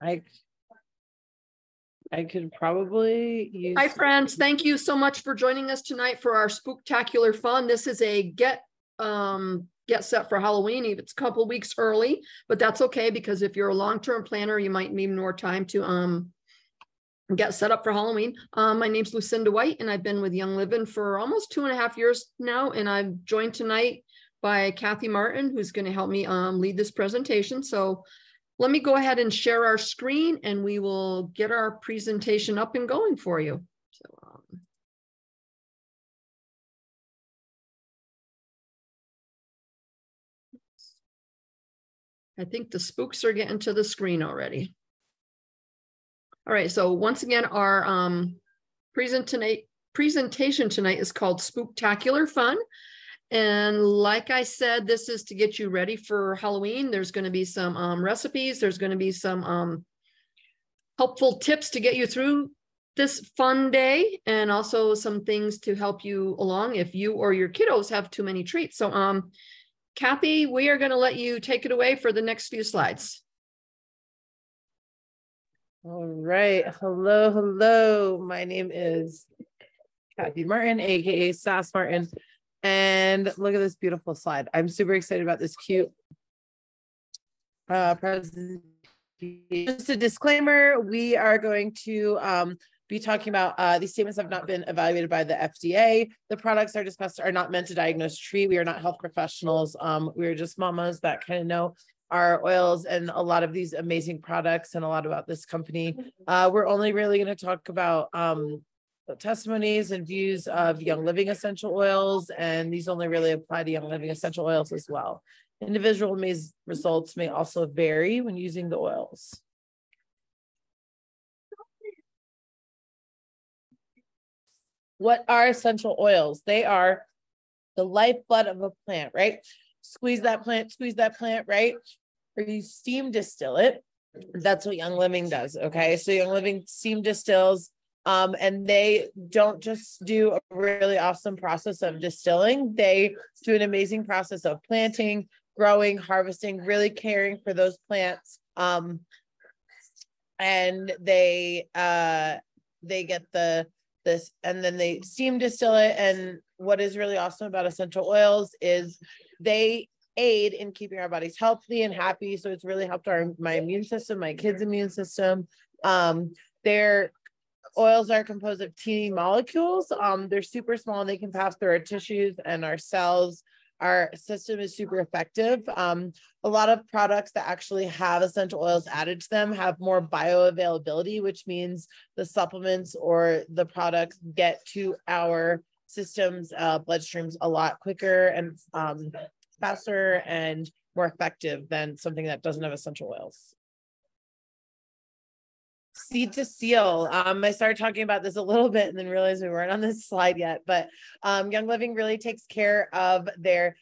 I I could probably use. Hi, friends. Thank you so much for joining us tonight for our spooktacular fun. This is a get um get set for Halloween. If it's a couple weeks early, but that's okay because if you're a long-term planner, you might need more time to um get set up for Halloween. Um, my name's Lucinda White, and I've been with Young Living for almost two and a half years now, and I'm joined tonight by Kathy Martin, who's going to help me um, lead this presentation. So let me go ahead and share our screen, and we will get our presentation up and going for you. So, um, I think the spooks are getting to the screen already. All right, so once again, our um, present tonight, presentation tonight is called Spooktacular Fun. And like I said, this is to get you ready for Halloween. There's going to be some um, recipes. There's going to be some um, helpful tips to get you through this fun day and also some things to help you along if you or your kiddos have too many treats. So um, Kathy, we are going to let you take it away for the next few slides. All right. Hello, hello. My name is Kathy Martin, aka Sass Martin. And look at this beautiful slide. I'm super excited about this cute uh, presentation. Just a disclaimer, we are going to um, be talking about uh, these statements have not been evaluated by the FDA. The products are discussed are not meant to diagnose treat. We are not health professionals. Um, we're just mamas that kind of know our oils and a lot of these amazing products and a lot about this company. Uh, we're only really going to talk about um, testimonies and views of Young Living essential oils, and these only really apply to Young Living essential oils as well. Individual results may also vary when using the oils. What are essential oils? They are the lifeblood of a plant, right? Squeeze that plant, squeeze that plant, right? Or you steam distill it. That's what Young Living does. Okay. So Young Living steam distills um, and they don't just do a really awesome process of distilling, they do an amazing process of planting, growing, harvesting, really caring for those plants. Um, and they uh, they get the this and then they steam distill it. And what is really awesome about essential oils is they aid in keeping our bodies healthy and happy. So it's really helped our my immune system, my kids' immune system. Um, they're oils are composed of teeny molecules. Um, they're super small and they can pass through our tissues and our cells. Our system is super effective. Um, a lot of products that actually have essential oils added to them have more bioavailability, which means the supplements or the products get to our systems, uh, bloodstreams a lot quicker and um, faster and more effective than something that doesn't have essential oils seed to seal. Um, I started talking about this a little bit and then realized we weren't on this slide yet, but um, Young Living really takes care of their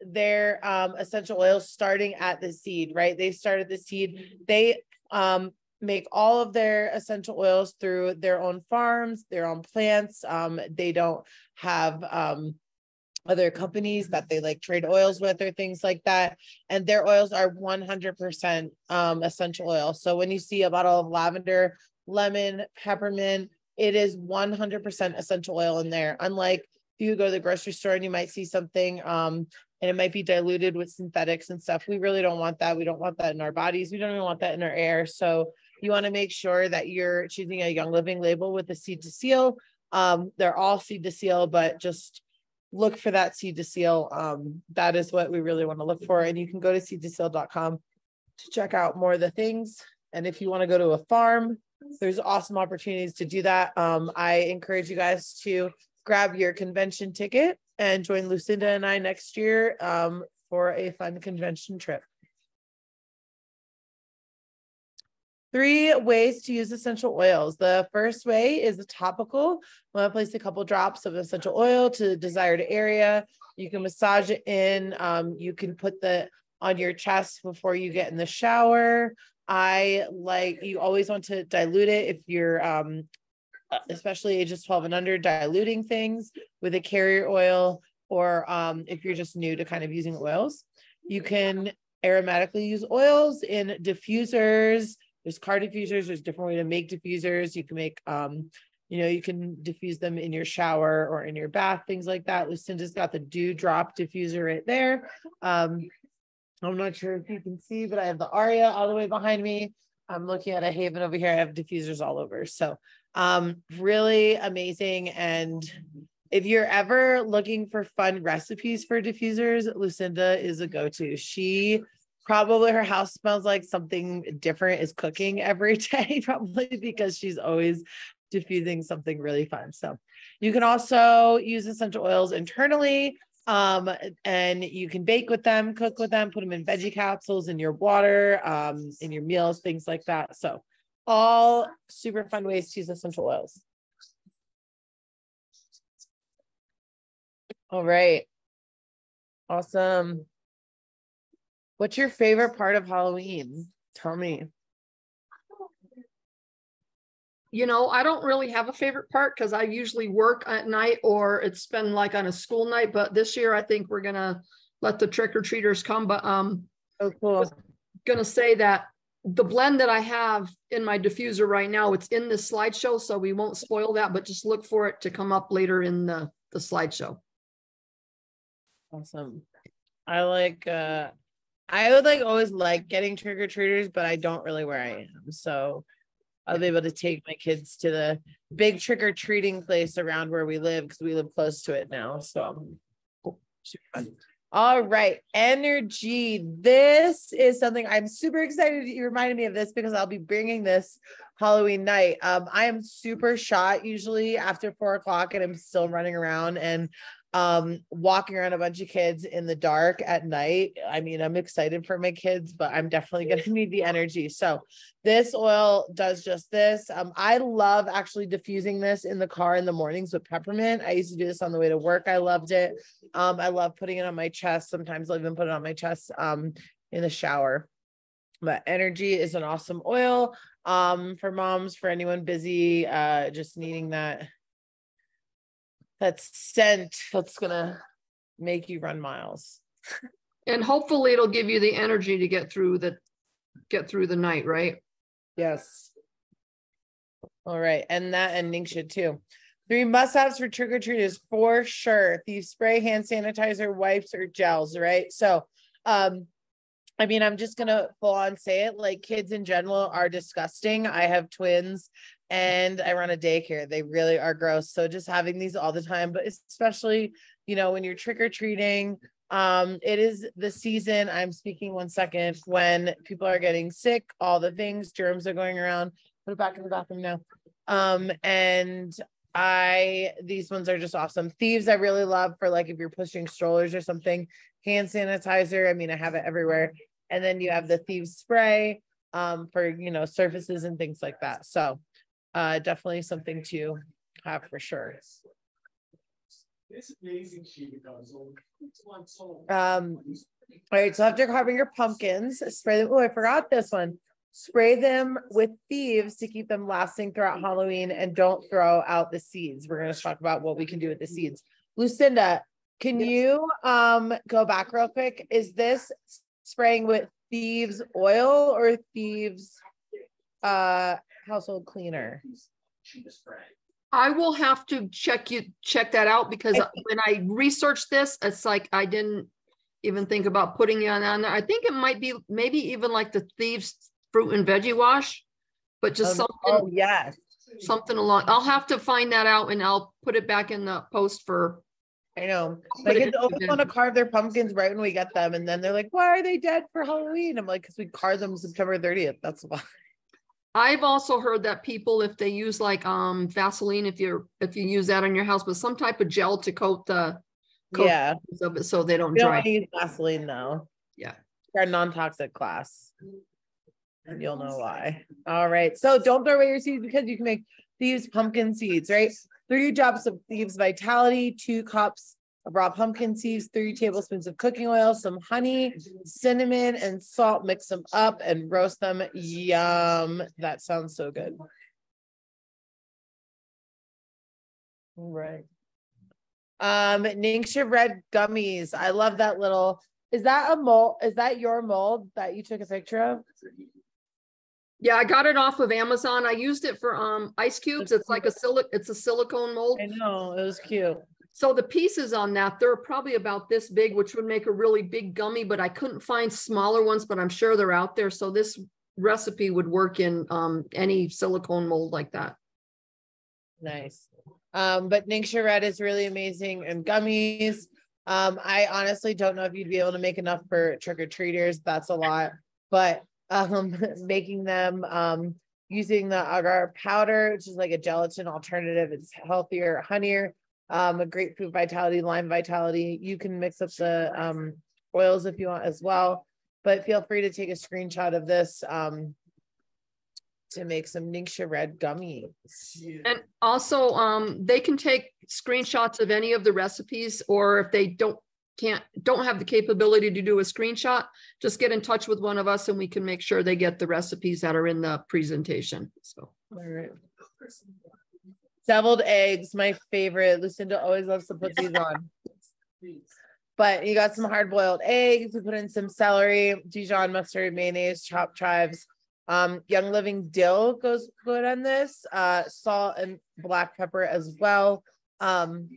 their um, essential oils starting at the seed, right? They started the seed. They um, make all of their essential oils through their own farms, their own plants. Um, they don't have um, other companies that they like trade oils with or things like that. And their oils are 100% um, essential oil. So when you see a bottle of lavender, lemon, peppermint, it is 100% essential oil in there. Unlike if you go to the grocery store and you might see something um, and it might be diluted with synthetics and stuff. We really don't want that. We don't want that in our bodies. We don't even want that in our air. So you want to make sure that you're choosing a Young Living label with the seed to seal. Um, they're all seed to seal, but just look for that seed to seal. Um, that is what we really want to look for. And you can go to seedtoseal.com to check out more of the things. And if you want to go to a farm, there's awesome opportunities to do that. Um, I encourage you guys to grab your convention ticket and join Lucinda and I next year um, for a fun convention trip. Three ways to use essential oils. The first way is a topical. I'm to place a couple drops of essential oil to the desired area. You can massage it in. Um, you can put the on your chest before you get in the shower. I like you always want to dilute it if you're um, especially ages 12 and under, diluting things with a carrier oil, or um, if you're just new to kind of using oils. You can aromatically use oils in diffusers. There's car diffusers. There's different way to make diffusers. You can make, um, you know, you can diffuse them in your shower or in your bath, things like that. Lucinda's got the dewdrop diffuser right there. Um, I'm not sure if you can see, but I have the Aria all the way behind me. I'm looking at a Haven over here. I have diffusers all over. So um, really amazing. And if you're ever looking for fun recipes for diffusers, Lucinda is a go-to. She probably her house smells like something different is cooking every day, probably because she's always diffusing something really fun. So you can also use essential oils internally um and you can bake with them cook with them put them in veggie capsules in your water um in your meals things like that. So all super fun ways to use essential oils. All right. Awesome what's your favorite part of halloween tell me you know, I don't really have a favorite part because I usually work at night or it's been like on a school night. But this year, I think we're gonna let the trick or treaters come. But um, oh cool. Gonna say that the blend that I have in my diffuser right now, it's in this slideshow, so we won't spoil that. But just look for it to come up later in the the slideshow. Awesome. I like. uh I would like always like getting trick or treaters, but I don't really where I am. So I'll be able to take my kids to the big trick or treating place around where we live because we live close to it now. So, all right, energy. This is something I'm super excited. You reminded me of this because I'll be bringing this Halloween night. Um, I am super shot usually after four o'clock, and I'm still running around. And um walking around a bunch of kids in the dark at night. I mean i'm excited for my kids but i'm definitely going to need the energy. So this oil does just this. Um i love actually diffusing this in the car in the mornings with peppermint. I used to do this on the way to work. I loved it. Um i love putting it on my chest. Sometimes i'll even put it on my chest um in the shower. But energy is an awesome oil um for moms for anyone busy uh just needing that that scent that's gonna make you run miles. and hopefully it'll give you the energy to get through the get through the night, right? Yes. All right. And that and Ningxia too. Three must-haves for trick or treaters for sure. Thief spray, hand sanitizer, wipes, or gels, right? So um I mean, I'm just gonna full on say it like kids in general are disgusting. I have twins and I run a daycare. They really are gross. So just having these all the time, but especially, you know, when you're trick or treating, um, it is the season. I'm speaking one second when people are getting sick, all the things, germs are going around. Put it back in the bathroom now. Um, and I these ones are just awesome. Thieves, I really love for like if you're pushing strollers or something. Hand sanitizer. I mean, I have it everywhere. And then you have the thieves spray um, for you know surfaces and things like that. So uh, definitely something to have for sure. It's amazing she does. Um, all right, so after carving your pumpkins, spray them. Oh, I forgot this one. Spray them with thieves to keep them lasting throughout Halloween and don't throw out the seeds. We're going to talk about what we can do with the seeds. Lucinda, can yes. you um go back real quick? Is this spraying with thieves oil or thieves uh household cleaner. I will have to check you check that out because when I researched this, it's like I didn't even think about putting it on there. I think it might be maybe even like the thieves fruit and veggie wash, but just um, something. Oh yes, something along. I'll have to find that out and I'll put it back in the post for. I know. Like kids always want to carve their pumpkins right when we get them, and then they're like, "Why are they dead for Halloween?" I'm like, "Because we carved them September 30th. That's why." I've also heard that people, if they use like um Vaseline, if you're if you use that on your house with some type of gel to coat the coat yeah of it so they don't dry. Don't use Vaseline though. Yeah, our non-toxic class. And you'll know why. All right. So don't throw away your seeds because you can make these pumpkin seeds, right? Three drops of Thieves Vitality, two cups raw pumpkin seeds, three tablespoons of cooking oil, some honey, cinnamon, and salt. Mix them up and roast them. Yum. That sounds so good. All right. Um, Ningxia Red gummies. I love that little Is that a mold? Is that your mold that you took a picture of? Yeah, I got it off of Amazon. I used it for um ice cubes. It's like a silic, it's a silicone mold. I know, it was cute. So the pieces on that, they're probably about this big, which would make a really big gummy, but I couldn't find smaller ones, but I'm sure they're out there. So this recipe would work in um any silicone mold like that. Nice. Um, but Ningxia Red is really amazing and gummies. Um, I honestly don't know if you'd be able to make enough for trick or treaters. That's a lot, but um, making them um, using the agar powder, which is like a gelatin alternative. It's healthier, honeyer, um, a grapefruit vitality, lime vitality. You can mix up the um, oils if you want as well, but feel free to take a screenshot of this um, to make some Ningxia Red gummies. And also, um, they can take screenshots of any of the recipes, or if they don't can't don't have the capability to do a screenshot, just get in touch with one of us and we can make sure they get the recipes that are in the presentation. So All right. Deviled eggs, my favorite. Lucinda always loves to put these on. But you got some hard boiled eggs. We put in some celery, Dijon mustard, mayonnaise, chopped chives. Um, Young Living dill goes good on this. Uh, salt and black pepper as well. Um,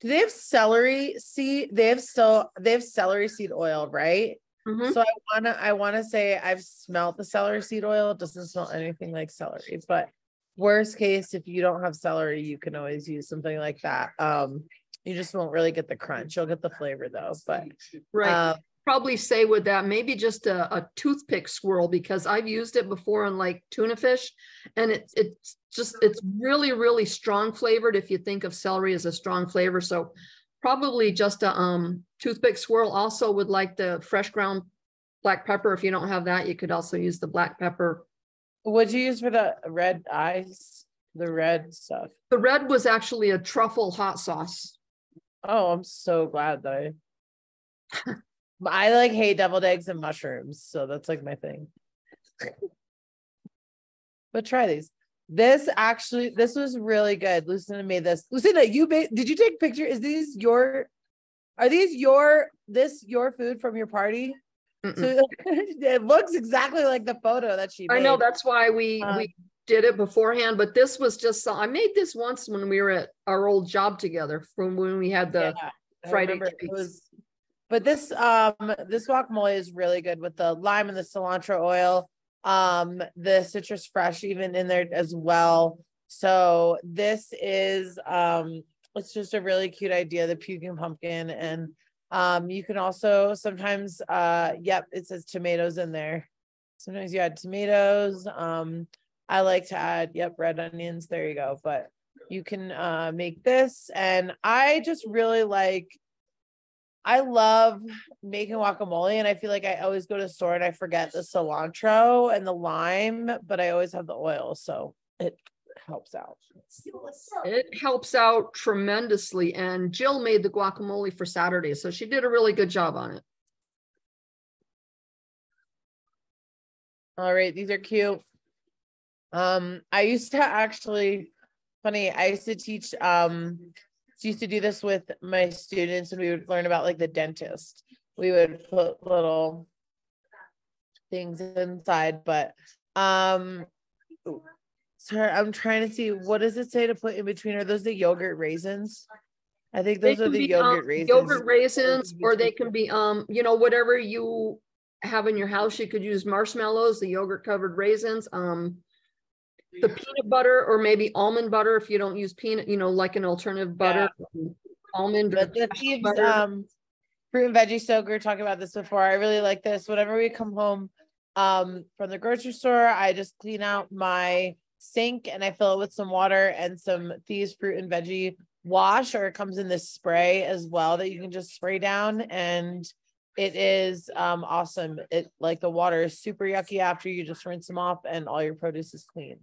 do they have celery seed? They have so they have celery seed oil, right? mhm. So I wanna I wanna say I've smelt the celery seed oil. It doesn't smell anything like celery, but worst case, if you don't have celery, you can always use something like that. Um, you just won't really get the crunch. You'll get the flavor though, but right. um, Probably say with that, maybe just a, a toothpick swirl because I've used it before on like tuna fish. And it, it's just, it's really, really strong flavored if you think of celery as a strong flavor. So probably just a um, toothpick swirl. Also would like the fresh ground black pepper. If you don't have that, you could also use the black pepper. What'd you use for the red eyes? The red stuff. The red was actually a truffle hot sauce. Oh, I'm so glad that I I like hate deviled eggs and mushrooms, so that's like my thing. but try these. This actually, this was really good. Lucinda made this. Lucinda, you made, did you take picture? Is these your, are these your, this your food from your party? Mm-mm. So it looks exactly like the photo that she made. I know that's why we Um, we did it beforehand, but this was just so- I made this once when we were at our old job together from when we had the Yeah, Friday it was- but this um this guacamole is really good with the lime and the cilantro oil, um the citrus fresh even in there as well. So this is um it's just a really cute idea, the puking pumpkin and um you can also sometimes uh yep, it says tomatoes in there. Sometimes you add tomatoes. Um I like to add yep, red onions. There you go. But you can uh make this and I just really like I love making guacamole and I feel like I always go to store and I forget the cilantro and the lime, but I always have the oil, so it helps out. it helps out tremendously. And Jill made the guacamole for Saturday, so she did a really good job on it. All right, these are cute. Um, I used to actually, funny, I used to teach, um, used to do this with my students and we would learn about like the dentist. We would put little things inside, but, um, ooh, sorry, I'm trying to see, what does it say to put in between? Are those the yogurt raisins? I think those are the be, um, yogurt raisins. Yogurt raisins, or they can be, um, you know, whatever you have in your house. You could use marshmallows, the yogurt covered raisins, um, the peanut butter, or maybe almond butter if you don't use peanut, you know, like an alternative butter. um, Almond. or But the cashew thieves, butter. um, fruit and veggie soak, we were talking about this before. I really like this. Whenever we come home um from the grocery store, I just clean out my sink and I fill it with some water and some thieves fruit and veggie wash, or it comes in this spray as well that you can just spray down and it is um awesome. It like the water is super yucky after you just rinse them off and all your produce is clean.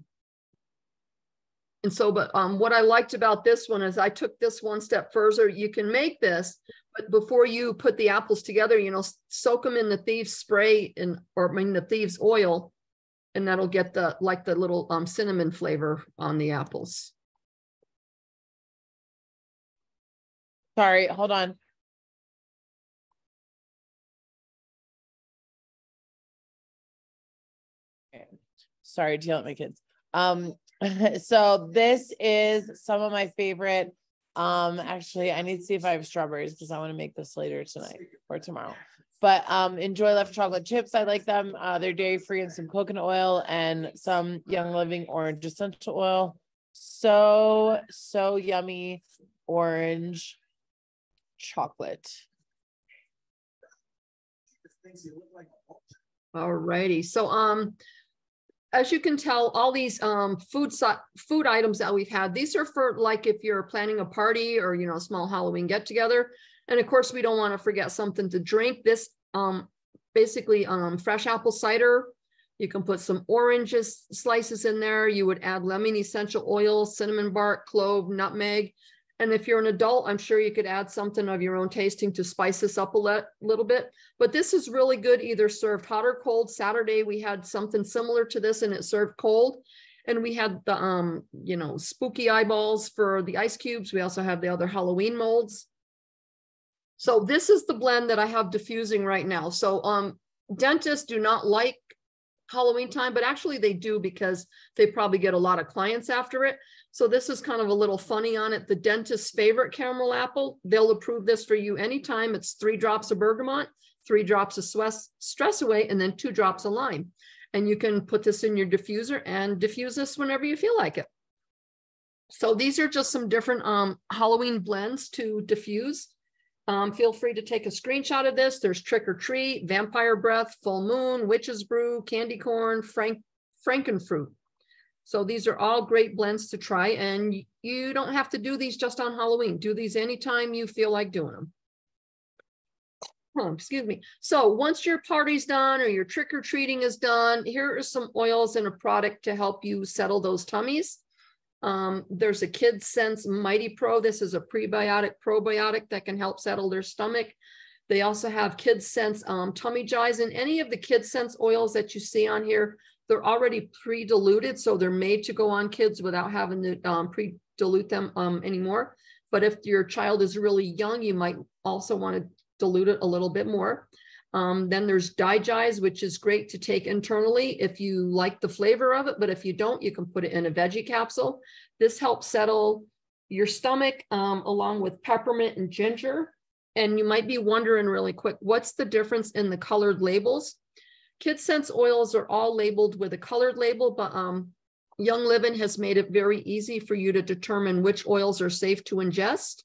And so, but um, what I liked about this one is I took this one step further. You can make this, but before you put the apples together, you know, soak them in the thieves spray and, or I mean, the thieves oil and that'll get the like the little um, cinnamon flavor on the apples. Sorry, hold on. Sorry, dealing with my kids. Um, so this is some of my favorite. Um, actually, I need to see if I have strawberries because I want to make this later tonight or tomorrow. But um, Enjoy Life chocolate chips. I like them. Uh, they're dairy free and some coconut oil and some Young Living orange essential oil. So so yummy orange chocolate. All righty. So um, as you can tell, all these um, food food items that we've had, these are for like if you're planning a party or you know a small Halloween get together. And of course, we don't want to forget something to drink. This um, basically um, fresh apple cider. You can put some oranges slices in there. You would add lemon essential oil, cinnamon bark, clove, nutmeg. And if you're an adult, I'm sure you could add something of your own tasting to spice this up a le- little bit. But this is really good, either served hot or cold. Saturday, we had something similar to this and it served cold. And we had the, um, you know, spooky eyeballs for the ice cubes. We also have the other Halloween molds. So this is the blend that I have diffusing right now. So um, dentists do not like Halloween time, but actually they do because they probably get a lot of clients after it. So this is kind of a little funny on it. The dentist's favorite caramel apple, they'll approve this for you anytime. It's three drops of bergamot, three drops of stress, away, and then two drops of lime. And you can put this in your diffuser and diffuse this whenever you feel like it. So these are just some different um, Halloween blends to diffuse. Um, feel free to take a screenshot of this. There's Trick or Treat, Vampire Breath, Full Moon, Witch's Brew, Candy Corn, Frank, Frankenfruit. So these are all great blends to try and you don't have to do these just on Halloween. Do these anytime you feel like doing them. Oh, excuse me. So once your party's done or your trick or treating is done, here are some oils and a product to help you settle those tummies. Um, there's a KidScents MightyPro. This is a prebiotic probiotic that can help settle their stomach. They also have KidScents um, TummyGize and any of the KidScents oils that you see on here they're already pre-diluted, so they're made to go on kids without having to um, pre-dilute them um, anymore. But if your child is really young, you might also want to dilute it a little bit more. Um, then there's Digize, which is great to take internally if you like the flavor of it, but if you don't, you can put it in a veggie capsule. This helps settle your stomach um, along with peppermint and ginger. And you might be wondering really quick, what's the difference in the colored labels? KidScents oils are all labeled with a colored label, but um, Young Living has made it very easy for you to determine which oils are safe to ingest.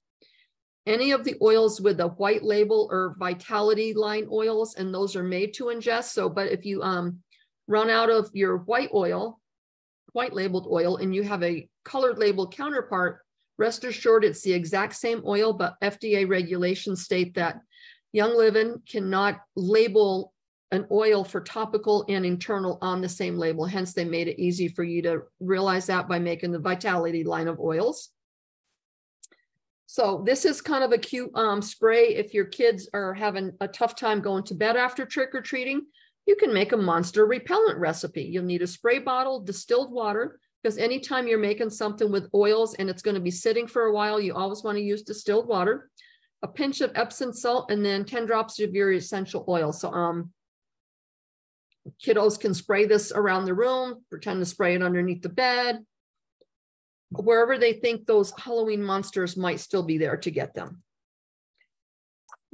Any of the oils with a white label or vitality line oils, and those are made to ingest. So, but if you um, run out of your white oil, white labeled oil, and you have a colored label counterpart, rest assured it's the exact same oil, but FDA regulations state that Young Living cannot label an oil for topical and internal on the same label. Hence, they made it easy for you to realize that by making the Vitality line of oils. So this is kind of a cute um, spray. If your kids are having a tough time going to bed after trick or treating, you can make a monster repellent recipe. You'll need a spray bottle, distilled water, because anytime you're making something with oils and it's going to be sitting for a while, you always want to use distilled water, a pinch of Epsom salt, and then 10 drops of your essential oil. So um, Kiddos can spray this around the room, pretend to spray it underneath the bed, wherever they think those Halloween monsters might still be there to get them.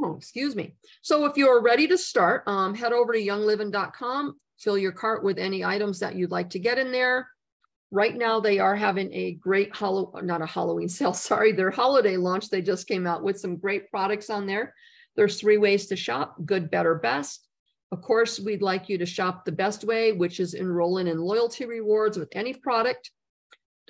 Oh, excuse me. So if you're ready to start, um, head over to youngliving.com, fill your cart with any items that you'd like to get in there. Right now, they are having a great hollow, not a Halloween sale, sorry, their holiday launch. They just came out with some great products on there. There's three ways to shop, good, better, best. Of course, we'd like you to shop the best way, which is enrolling in loyalty rewards with any product.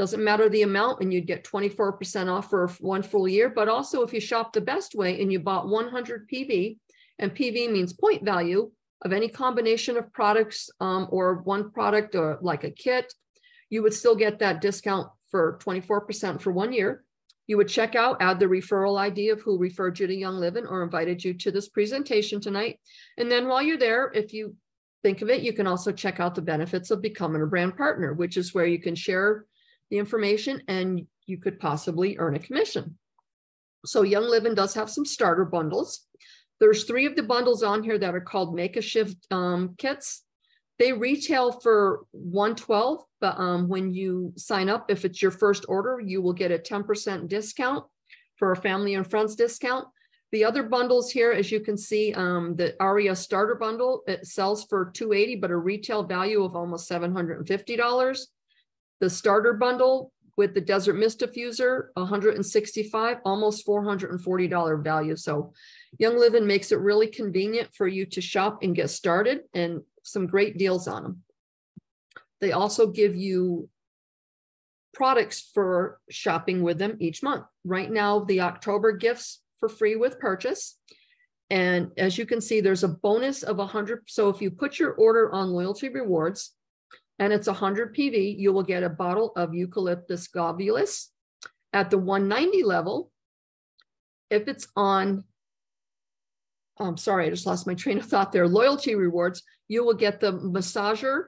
Doesn't matter the amount, and you'd get 24% off for one full year. But also, if you shop the best way and you bought 100 PV, and PV means point value of any combination of products um, or one product or like a kit, you would still get that discount for 24% for one year. You would check out, add the referral ID of who referred you to Young Living or invited you to this presentation tonight. And then while you're there, if you think of it, you can also check out the benefits of becoming a brand partner, which is where you can share the information and you could possibly earn a commission. So Young Living does have some starter bundles. There's three of the bundles on here that are called Make a Shift um, kits. They retail for 112, but um, when you sign up, if it's your first order, you will get a 10% discount for a family and friends discount. The other bundles here, as you can see, um, the ARIA starter bundle, it sells for 280, but a retail value of almost $750. The starter bundle with the Desert Mist diffuser, 165, almost $440 value. So Young Living makes it really convenient for you to shop and get started and some great deals on them. They also give you products for shopping with them each month. Right now, the October gifts for free with purchase. And as you can see, there's a bonus of 100. So if you put your order on loyalty rewards and it's 100 PV, you will get a bottle of eucalyptus globulus at the 190 level. If it's on, I'm sorry, I just lost my train of thought there. Loyalty rewards, you will get the massager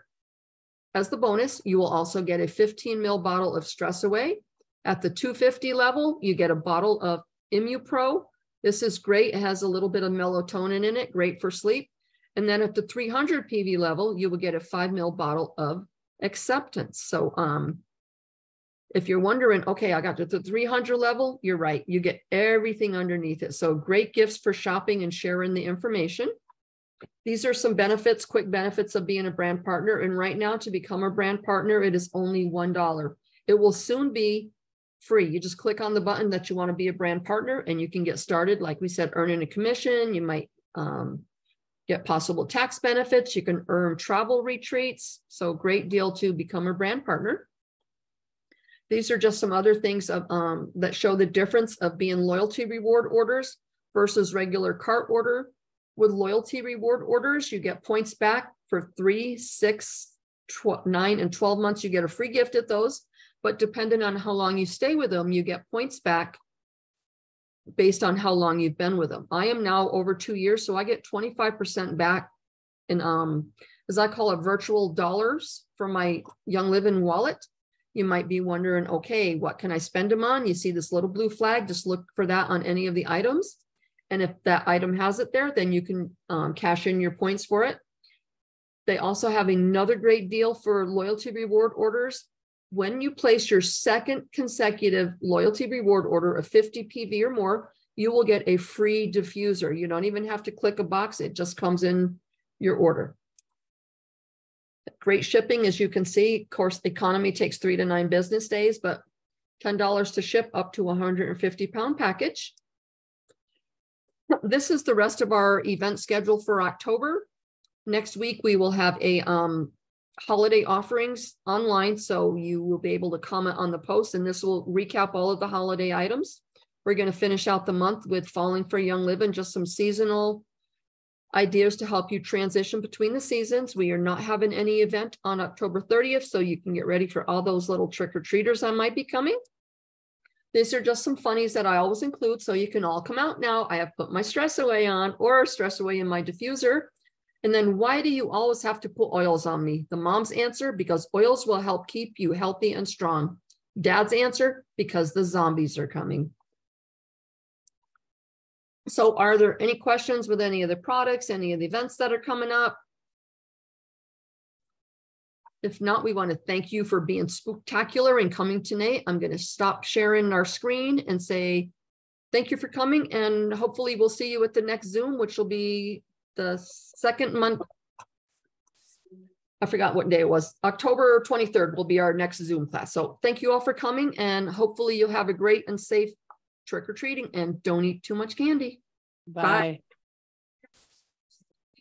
as the bonus. You will also get a 15 mil bottle of Stress Away. At the 250 level, you get a bottle of ImmuPro. This is great. It has a little bit of melatonin in it, great for sleep. And then at the 300 PV level, you will get a five mil bottle of acceptance. So um, if you're wondering, okay, I got to the 300 level, you're right. You get everything underneath it. So great gifts for shopping and sharing the information. These are some benefits, quick benefits of being a brand partner. And right now, to become a brand partner, it is only $1. It will soon be free. You just click on the button that you want to be a brand partner and you can get started. Like we said, earning a commission. You might um, get possible tax benefits. You can earn travel retreats. So great deal to become a brand partner. These are just some other things of, um, that show the difference of being loyalty reward orders versus regular cart order. With loyalty reward orders, you get points back for three, six, nine, and 12 months. You get a free gift at those. But depending on how long you stay with them, you get points back based on how long you've been with them. I am now over two years, so I get 25% back in, um, as I call it, virtual dollars from my Young Living wallet. You might be wondering, okay, what can I spend them on? You see this little blue flag, just look for that on any of the items. And if that item has it there, then you can um, cash in your points for it. They also have another great deal for loyalty reward orders. When you place your second consecutive loyalty reward order of 50 PV or more, you will get a free diffuser. You don't even have to click a box. It just comes in your order. Great shipping, as you can see. Of course, economy takes three to nine business days, but $10 to ship up to 150 pound package. This is the rest of our event schedule for October. Next week, we will have a um, holiday offerings online, so you will be able to comment on the post, and this will recap all of the holiday items. We're going to finish out the month with Falling for Young Living, just some seasonal ideas to help you transition between the seasons. We are not having any event on October 30th, so you can get ready for all those little trick-or-treaters that might be coming. These are just some funnies that I always include so you can all come out now. I have put my stress away on or stress away in my diffuser. And then why do you always have to put oils on me? The mom's answer, because oils will help keep you healthy and strong. Dad's answer, because the zombies are coming. So are there any questions with any of the products, any of the events that are coming up? If not, we want to thank you for being spectacular and coming tonight. I'm going to stop sharing our screen and say thank you for coming. And hopefully we'll see you at the next Zoom, which will be the second month. I forgot what day it was. October 23rd will be our next Zoom class. So thank you all for coming and hopefully you'll have a great and safe trick or treating and don't eat too much candy. Bye. Bye.